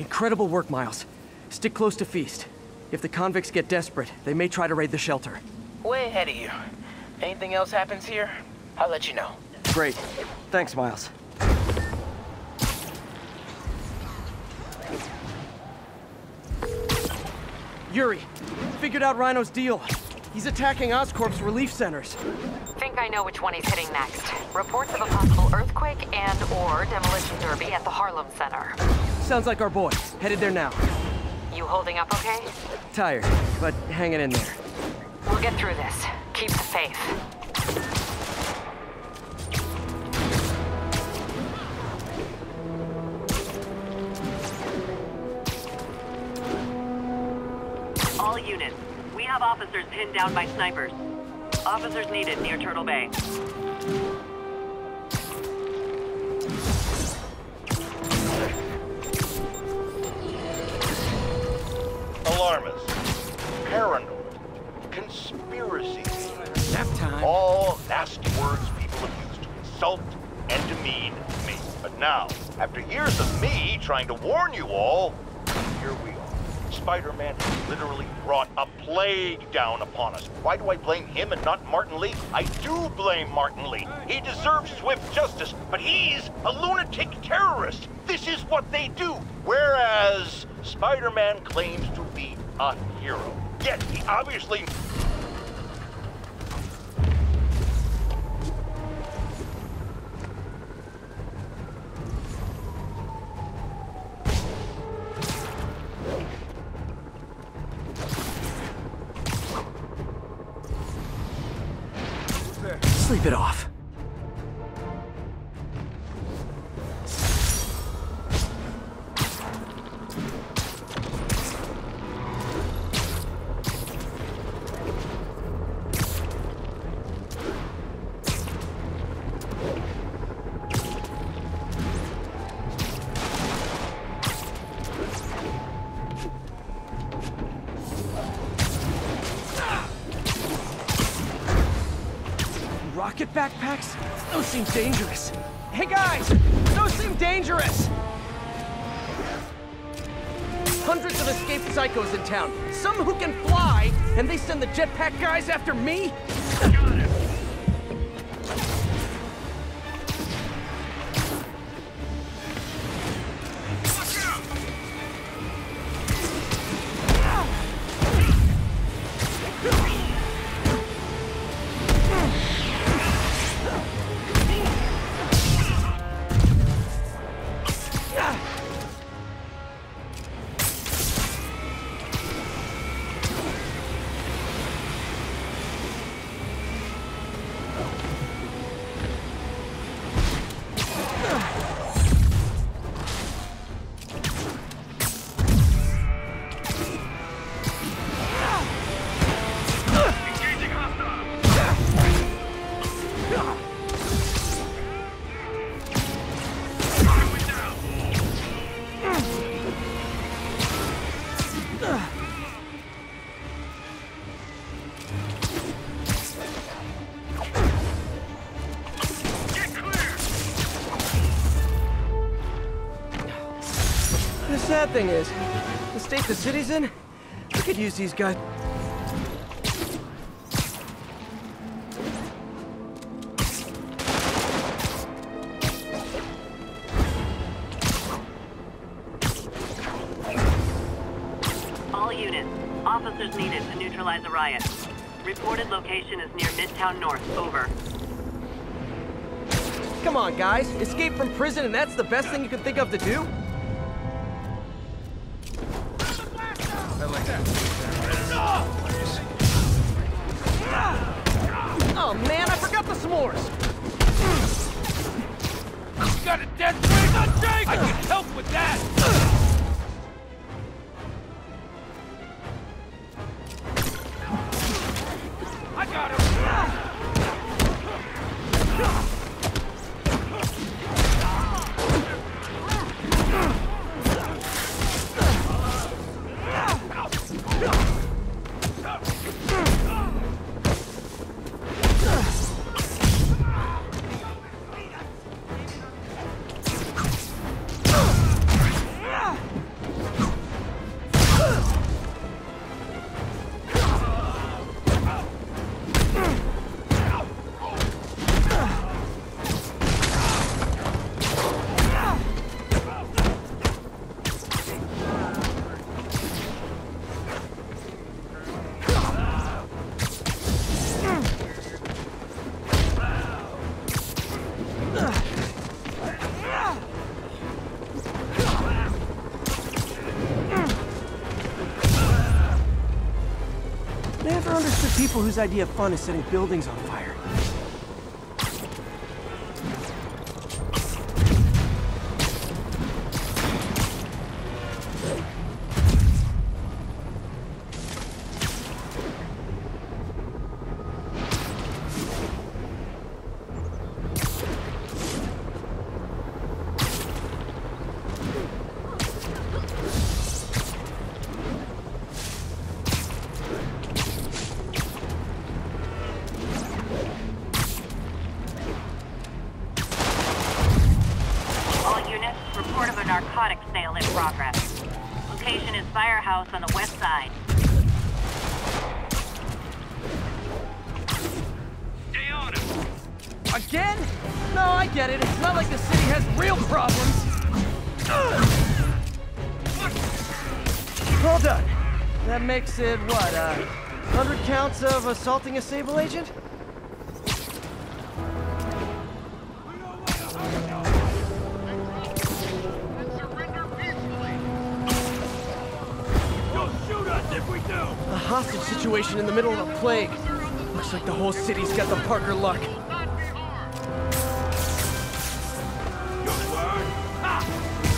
Incredible work, Miles. Stick close to Feast. If the convicts get desperate, they may try to raid the shelter. Way ahead of you. Anything else happens here, I'll let you know. Great. Thanks, Miles. Yuri, figured out Rhino's deal. He's attacking Oscorp's relief centers. Think I know which one he's hitting next. Reports of a possible earthquake and or demolition derby at the Harlem Center. Sounds like our boy. Headed there now. You holding up okay? Tired, but hanging in there. We'll get through this. Keep the faith. All units, we have officers pinned down by snipers. Officers needed near Turtle Bay. Trying to warn you all, here we are. Spider-Man has literally brought a plague down upon us. Why do I blame him and not Martin Lee? I do blame Martin Lee. He deserves swift justice, but he's a lunatic terrorist. This is what they do. Whereas Spider-Man claims to be a hero. Yet he obviously Backpacks? Those seem dangerous. Hey guys! Those seem dangerous! Hundreds of escaped psychos in town. Some who can fly, and they send the jetpack guys after me? The sad thing is, the state the city's in, we could use these guys. All units, officers needed to neutralize a riot. Reported location is near Midtown North. Over. Come on, guys. Escape from prison and that's the best thing you can think of to do? Oh man, I forgot the s'mores! Got a dead weight on Jake! I can help with that! People whose idea of fun is setting buildings on fire. Again? No, I get it. It's not like the city has real problems. All done. That makes it, what, uh, 100 counts of assaulting a Sable agent? A hostage situation in the middle of a plague. Looks like the whole city's got the Parker luck.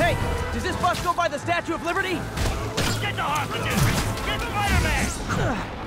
Hey, does this bus go by the Statue of Liberty? Get the hostages! Get Spider-Man!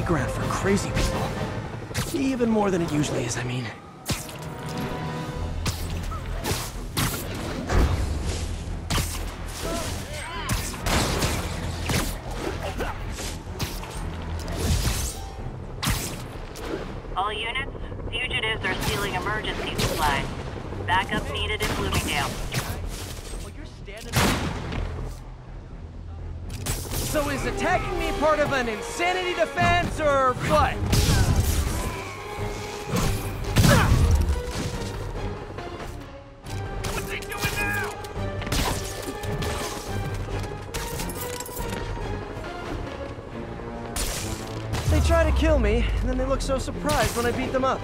Playground for crazy people. Even more than it usually is, I mean. All units, fugitives are stealing emergency supplies. Backup needed in Bloomingdale. So is attacking me part of an insanity now? They try to kill me, and then they look so surprised when I beat them up.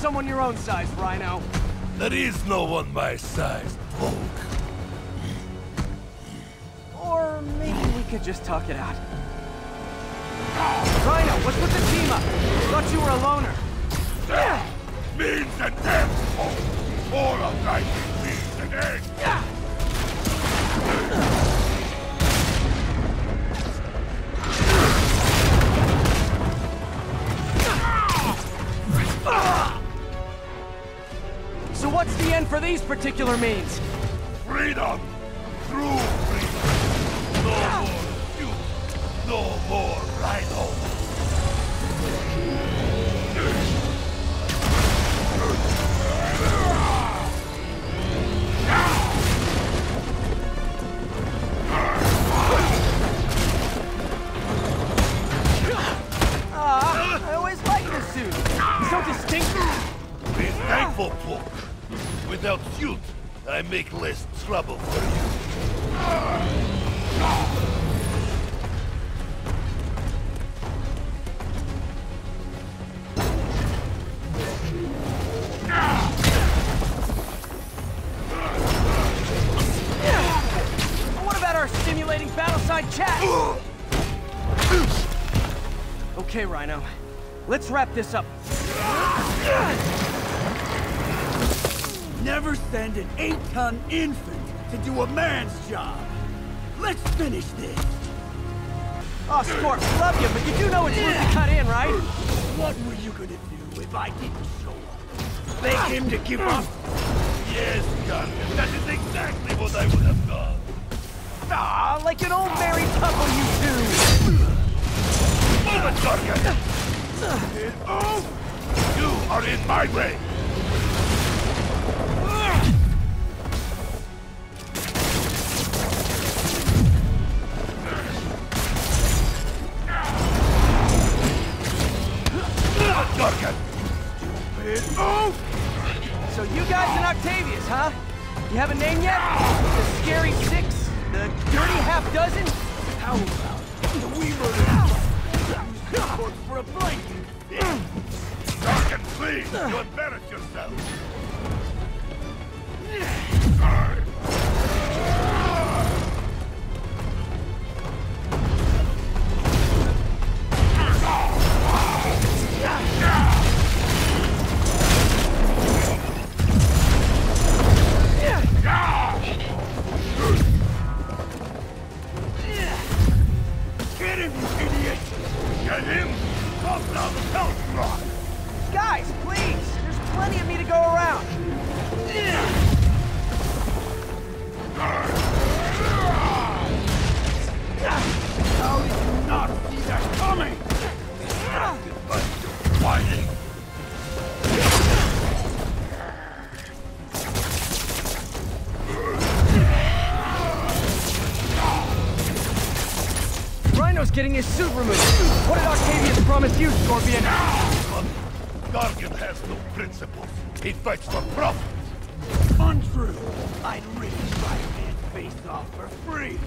Someone your own size, Rhino. There is no one my size, Hulk. Or maybe we could just talk it out. Rhino, what's with the team up? Thought you were a loner. Means and ends, Hulk. All of life means and ends. What's the end for these particular means? Freedom! True okay, Rhino. Let's wrap this up. Never send an eight-ton infant to do a man's job. Let's finish this. Oh, Scorp, love you, but you do know it's movie cut in, right? What were you gonna do if I didn't show up? Beg him to give up? Yes, Gargan, that is exactly what I would have done. Ah, like an old married couple, you two. Move it! Oh! You are in my way! So you guys and Octavius, huh? You have a name yet? The Scary Six? The Dirty Half Dozen? How about the we murder Use a blanket? Gargan, please! You embarrass yourself! Off for free.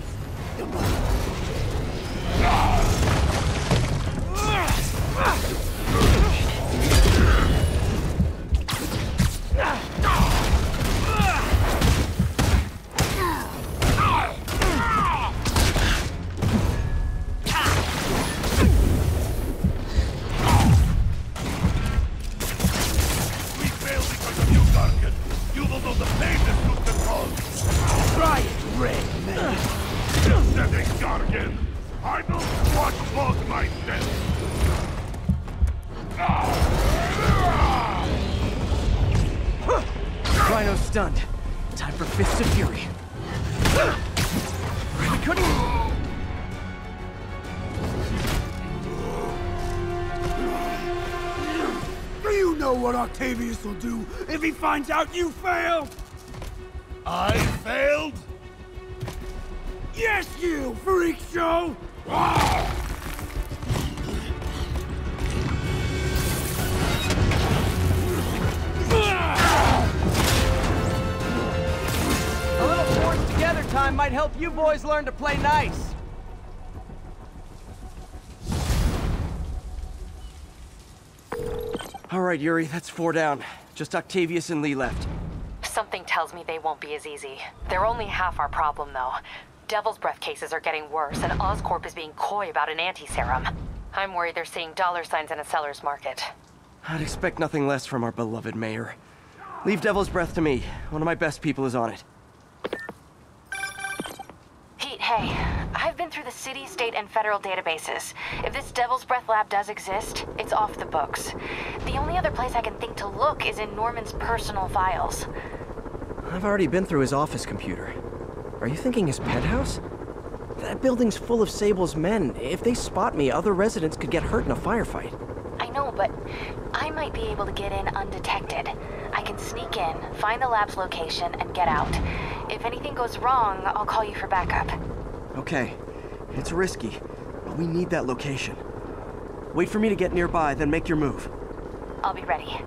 It, Gargan. I don't watch both myself. Rhino stunned. Time for Fists of Fury. We couldn't... Do you know what Octavius will do if he finds out you failed? I failed? Yes, you, freak show! Ah! A little forced together time might help you boys learn to play nice. All right, Yuri, that's four down. Just Octavius and Lee left. Something tells me they won't be as easy. They're only half our problem, though. Devil's Breath cases are getting worse, and Oscorp is being coy about an anti-serum. I'm worried they're seeing dollar signs in a seller's market. I'd expect nothing less from our beloved mayor. Leave Devil's Breath to me. One of my best people is on it. Pete, hey. I've been through the city, state, and federal databases. If this Devil's Breath lab does exist, it's off the books. The only other place I can think to look is in Norman's personal files. I've already been through his office computer. Are you thinking his penthouse? That building's full of Sable's men. If they spot me, other residents could get hurt in a firefight. I know, but I might be able to get in undetected. I can sneak in, find the lab's location, and get out. If anything goes wrong, I'll call you for backup. Okay. It's risky, but we need that location. Wait for me to get nearby, then make your move. I'll be ready.